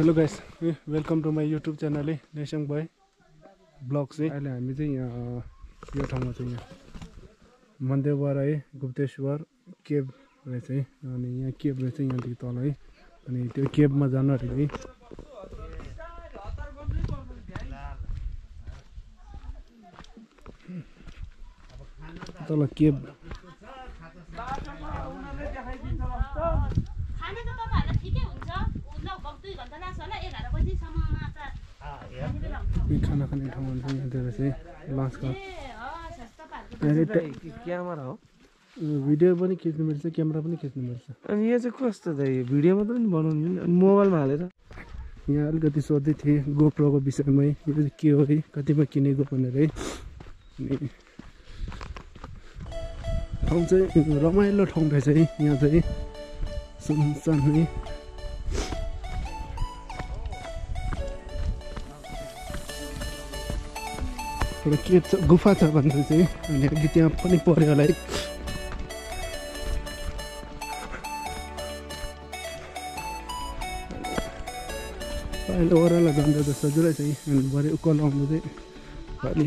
Hello guys welcome to my YouTube channel है Nesang boy blog चाहिँ अहिले हामी चाहिँ यहाँ यो ठाउँमा चाहिँ यहाँ मन्देवर है गुप्तेश्वर केब रहेछ है अनि यहाँ केब रहेछ यहाँदेखि तल है अनि त्यो केबमा जानु अरे तल केब खाने त तपाईँहरूलाई ठिकै हुन्छ लगभग दुई घन्टा लाग्छ होला एघार बजीसम्ममा त यो खाना खाने चाहिँ यहाँ है लन्चको ए हस् हस् तपाईँहरूको अहिले त क्यामेरा हो? भिडियो पनि खिच्नु मिल्छ क्यामेरा पनि खिच्नु मिल्छ अनि यो चाहिँ कस्तो त यो भिडियो मात्रै पनि बनाउनु अनि मोबाइलमा हालेर? यहाँ अलिकति सोध्दै थिएँ गोप्रोको विषयमै यो चाहिँ के हो है? कतिमा किनेको भनेर है। अनि ठाउँ चाहिँ रमाइलो ठाउँ रहेछ है यहाँ चाहिँ। सुनसान है। एउटा के छ गुफा छ भनेर चाहिँ अनि अघि त्यहाँ पनि पऱ्यो होला है अहिले ओह्रालो जाँदा त सजिलै छ है अनि भरे उकालो आउनु चाहिँ अलि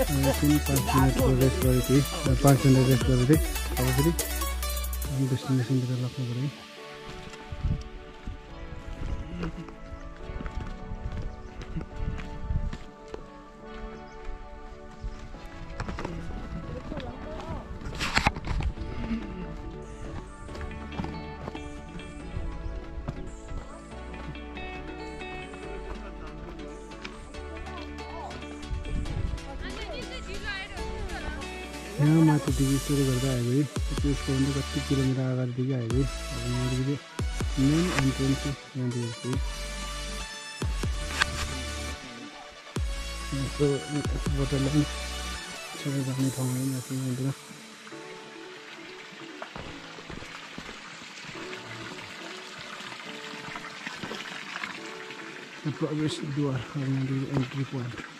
एकछिन पाँच मिनटको रेस्ट गरेको थिएँ। पाँच मिनट रेस्ट गरेको थिएँ। अब फेरि। डेस्टिनेसनतिर लाग्नु पऱ्यो यहाँ माथिदेखि सुरु गर्दा आएको है त्यसको भन्दा कति किलोमिटर अगाडिदेखि आएको है अब यहाँदेखि मेन एन्ट्रेन्स यहाँदेखि यस्तो बोटल सबै राख्ने ठाउँ है माथि अब यहाँदेखि एन्ट्री पोइन्ट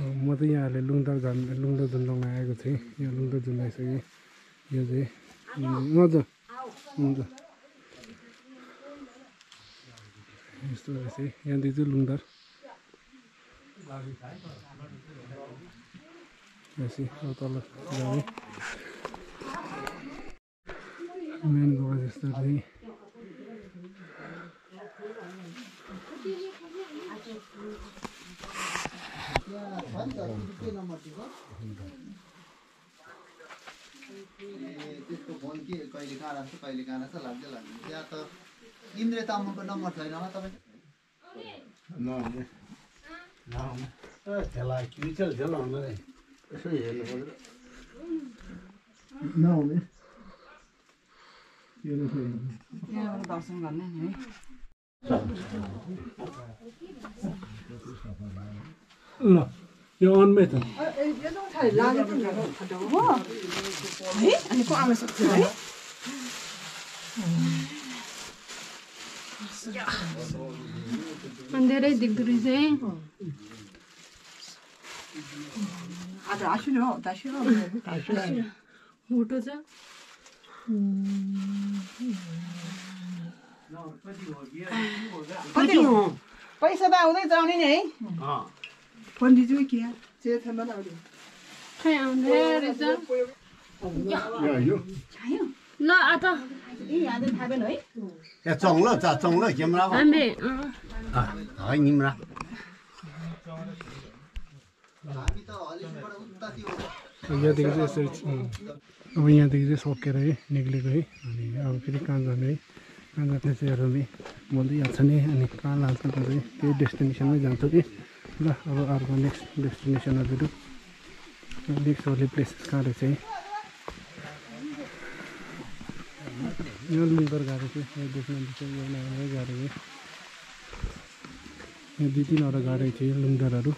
म त यहाँ अहिले लुङदर झन् लुङदर झुन्डाउन आएको थिएँ यहाँ लुङदर झुन्डाइसकेँ यो चाहिँ हजुर हुन्छ यस्तो रहेछ यहाँदेखि चाहिँ लुङदर तल जाने। मेन गोवा यस्तो चाहिँ त्यसको फोन के कहिले कहाँ राख्छ कहिले कहाँ राख्छ लाग्दै लाग्दैन। त्यहाँ त इन्द्रे तामाङको नम्बर छैन होला तपाईँ? नआउने के रहेछ यो? यहाँबाट दर्शन गर्ने नि। है ल। यो अनमै छ हो अनि को आउन सक्छ है धेरै देख्दो रहेछ मोटो पैसा त आउँदै जाउने नि है यहाँदेखि चाहिँ यसरी अब यहाँदेखि चाहिँ सकेर है निक्लेको है अनि अब फेरि कहाँ जाने है कहाँ जाने चाहिँ हामी बोल्दै याद छ नि अनि कहाँ लान्छ त चाहिँ त्यही डेस्टिनेसनमै जान्छ कि ल अब अर्को नेक्स्ट डेस्टिनेसनहरू नेक्स्ट होली प्लेस कहाँ रहेछ है यो लुम्बर गएको थियो देख्नुहुन्छ यो नराम्रै गएको है यो दुई तिनवटा गएको थियो लुम्दरहरू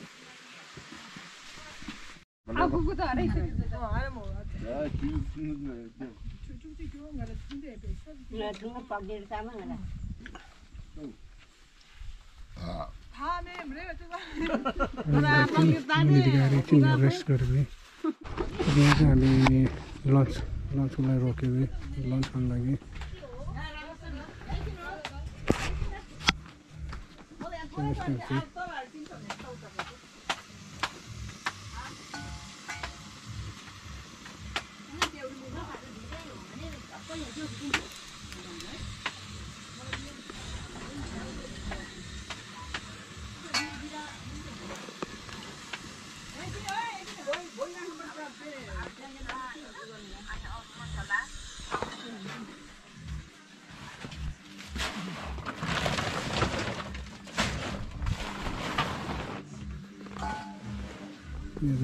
रेस्ट अब यहाँ चाहिँ हामी लन्च लन्चको लागि रोक्यो लन्च खानु लागि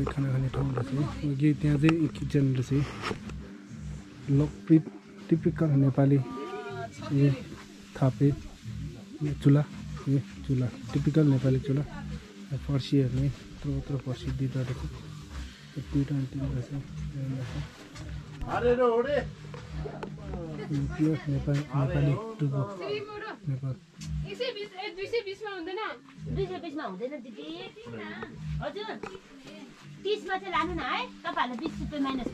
खाना खाने ठाउँ रहेछ अघि त्यहाँ चाहिँ किचन रहेछ लोकप्रिय टिपिकल नेपाली ए थापे चुला ए चुला टिपिकल नेपाली चुला यहाँ फर्सी हेर्ने यत्रो यत्रो फर्सी दिँदो रहेछ दुइटा तिनवटा प्योर नेपाली नेपाली टुबो नेपाल तिसमा चाहिँ लानु न है? तपाईँहरूलाई बिस रुपियाँ माइनस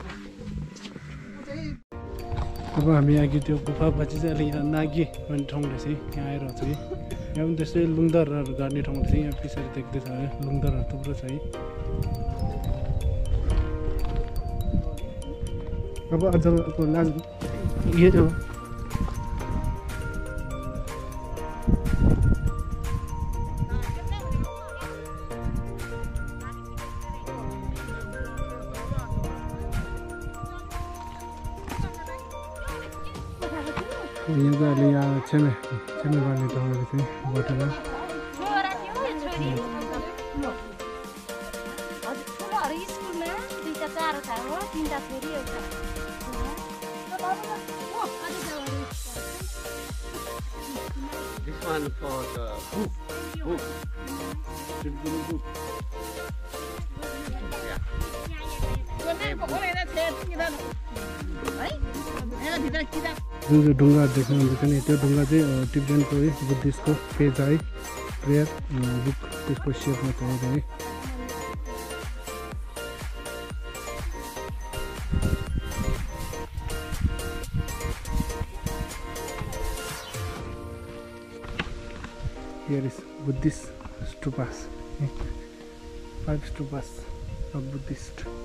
अब हामी अघि त्यो गुफापछि चाहिँ अलिक यहाँ नागी भन्ने ठाउँ रहेछ यहाँ आइरहेको छ है यहाँ पनि त्यस्तै लुङदरहरू गर्ने ठाउँ रहेछ यहाँ पछाडि देख्दैछ है लुङदरहरू थुप्रो छ है अब अझको लाज यहाँ चाहिँ अहिले यहाँ छेमे छेमे बार्ने ठाउँ रहेछ है बटेर छोरा थियो छोरी हजुर ठुलोहरू स्कुलमा दुईवटा चारवटा हो तिनवटा छोरी एउटा This one for the book. Book. Should be book. जुन चाहिँ ढुङ्गाहरू देख्नुहुन्छ नि त्यो ढुङ्गा चाहिँ टिब्रेनको है बुद्धिस्टको पेज है प्रेयर बुक त्यसको सेपमा चाहिएको है Here is Buddhist stupas. Five stupas of Buddhist.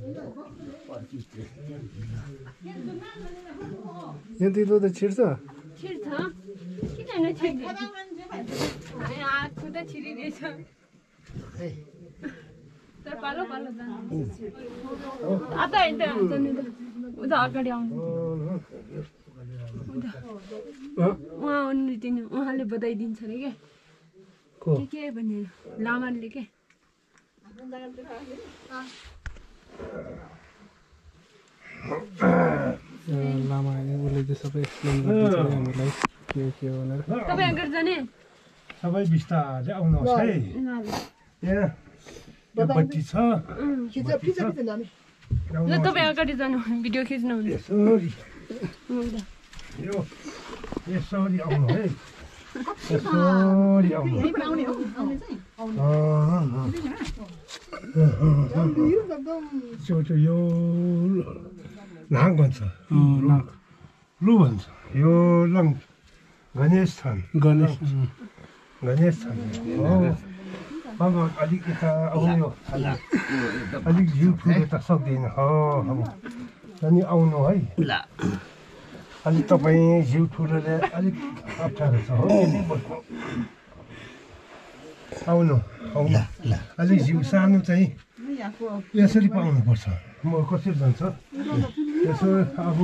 है यहाँदेखि त छिर्छ? छिर्छ। किन नछिर्ने आँखु त छिरिरहेछ तर पालो पालो जानु आता यता जानु त उता अगाडि आउनु। उता। उहाँ आउनु दिनु उहाँले बताइदिन्छ अरे क्या। को? के लामाले के? लामा उसले चाहिँ सबै एक्सप्लेन गरिदिन्छ है हामीलाई के के हो भनेर। तपाईँ अगाडि जाने। सबै बिस्तारै आउनुहोस् है। यहाँ यो बत्ती छ। तपाईँ अगाडि जानु भिडियो खिच्नु। हुन्छ। यसरी यो यसरी आउनु है। यसरी आउनु। चाहिँ त्यो त्यो यो नाग भन्छ लु भन्छ यो लङ गणेश थान गणेश गणेश थान अब अलिक यता आउनु अलिक जिउ फुले त सक्दैन अनि आउनु है अलिक तपाईँ जिउ ठुलोले अलिक अप्ठ्यारो छ हो बस्नु आउनु। आउनु। अलिक जिउ सानो चाहिँ यहाँको यसरी पाउनुपर्छ। म कसरी भन्छ? यसो अब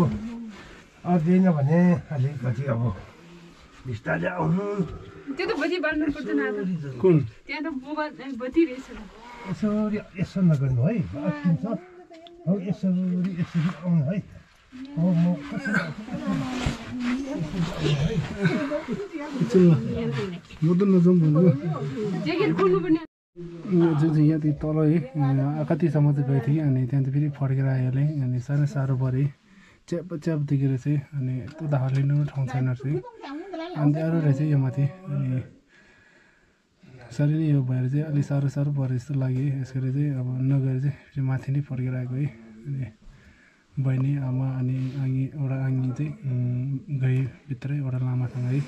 आउँदैन भने अलिकति अब बिस्तारै आउनु। कुन? त्यहाँ त मोबाइल बत्ती रहेछ यसरी यसो नगर्नु है यसरी यसरी आउनु है। हो म कसरी म त नजाउँ भन्नु जुन चाहिँ यहाँदेखि तल है कतिसम्म चाहिँ गएको थिएँ अनि त्यहाँ फेरि फर्केर आइहालेँ है अनि साह्रै साह्रो पऱ्यो च्याप च्याप देखेर चाहिँ अनि हल्लिनु पनि ठाउँ छैन रहेछ अनि अरू रहेछ यो माथि अनि साह्रै नै यो भएर चाहिँ अलिक साह्रो साह्रो पऱ्यो जस्तो लाग्यो है यस गरी चाहिँ अब नगएर चाहिँ माथि नै फर्केर आएको है अनि बहिनी आमा अनि आङ्गी एउटा आङ्गी चाहिँ गई भित्रै एउटा लामासँग है।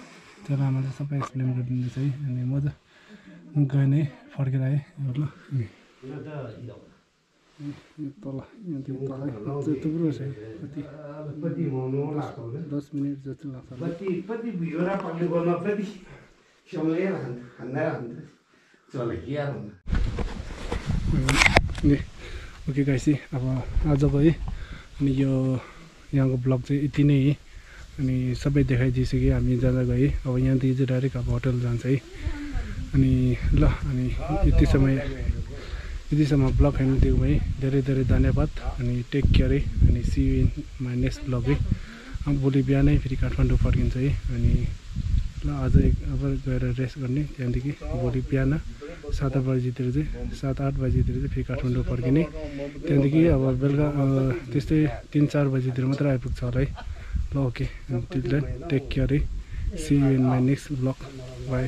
त्यो लामा चाहिँ सबै एक्सप्लेन गरिदिँदैछ है। अनि म चाहिँ गएँ नै फर्केर आएँ। ल। तल थुप्रो है। कति? दस मिनट जति लाग्छ। ओके गाइसी अब आजको है। अनि यो यहाँको ब्लग चाहिँ यति नै है। अनि सबै देखाइदिइसक्यो हामी जाँदा गएँ। अब यहाँदेखि चाहिँ डाइरेक्ट अब होटल जान्छ है। अनि ल अनि यति समय यतिसम्म ब्लग दिएको भए धेरै धेरै धन्यवाद। अनि टेक केयर है। अनि see in my next blog है। भोलि बिहानै फेरि काठमाडौँ फर्किन्छ है। अनि ल आज अब गएर रेस्ट गर्ने त्यहाँदेखि भोलि बिहान। सात आठ बजीतिर चाहिँ सात आठ बजीतिर चाहिँ फेरि काठमाडौँ फर्किने। त्यहाँदेखि अब बेलुका त्यस्तै तिन चार बजीतिर मात्रै आइपुग्छ होला है। ल ओके टिल टेक केयर है। See you in my next blog bye